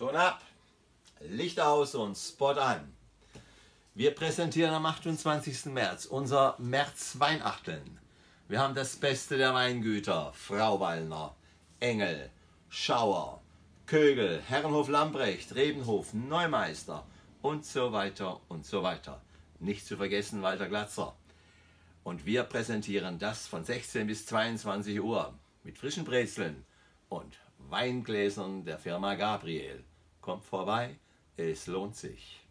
Ton ab, Licht aus und Spot an. Wir präsentieren am 28. März unser März Weinachteln. Wir haben das Beste der Weingüter, Frau Wallner, Engel, Schauer, Kögel, Herrenhof Lambrecht, Rebenhof, Neumeister und so weiter und so weiter. Nicht zu vergessen Walter Glatzer. Und wir präsentieren das von 16 bis 22 Uhr mit frischen Brezeln und Weingläsern der Firma Gabriel. Kommt vorbei, es lohnt sich.